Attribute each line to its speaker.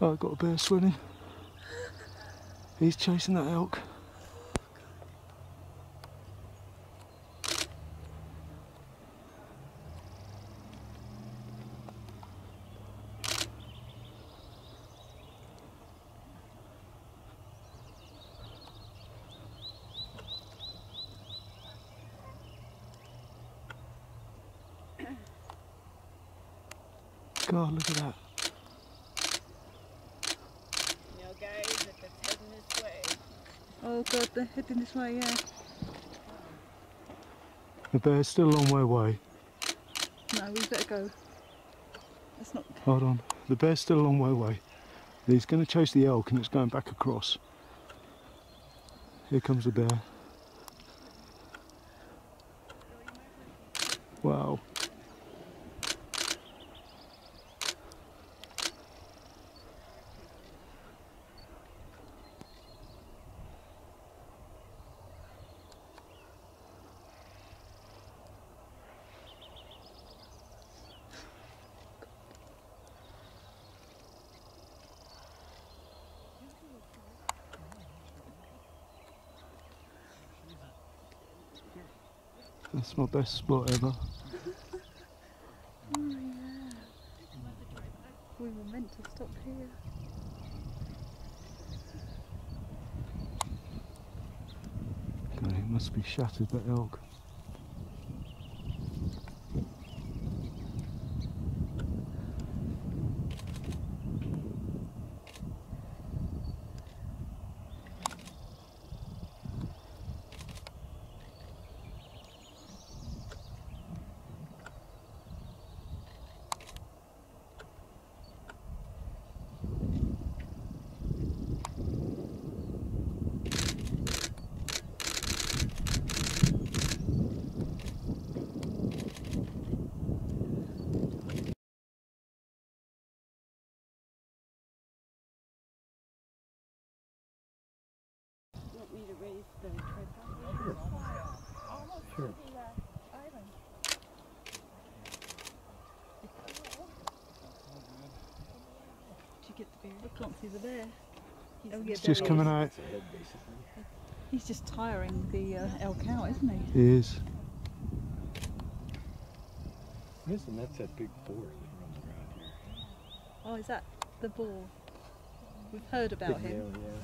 Speaker 1: Oh, I've got a bear swimming. He's chasing that elk. God, look at that.
Speaker 2: Now guys, if it's heading this way.
Speaker 3: Oh god, they're heading this way, yeah.
Speaker 1: The bear's still a long way away.
Speaker 3: No, we better go. That's not.
Speaker 1: Hold on. The bear's still a long way away. He's going to chase the elk and it's going back across. Here comes the bear. Wow. That's my best spot ever.
Speaker 3: Oh yeah. We were meant to stop here.
Speaker 1: God, it must be shattered, that elk.
Speaker 2: Raise the tripod?
Speaker 1: Sure.
Speaker 2: Did you get the bear?
Speaker 3: I can't see the bear.
Speaker 2: He's
Speaker 3: Oh, yeah,
Speaker 1: just
Speaker 3: he
Speaker 1: coming
Speaker 3: is.
Speaker 1: out.
Speaker 3: He's just tiring the uh, elk out, isn't he?
Speaker 1: He is.
Speaker 4: Listen, that's that big boar that runs around here.
Speaker 3: Oh, is that the boar? We've heard about
Speaker 4: Big
Speaker 3: him.
Speaker 4: male, yeah.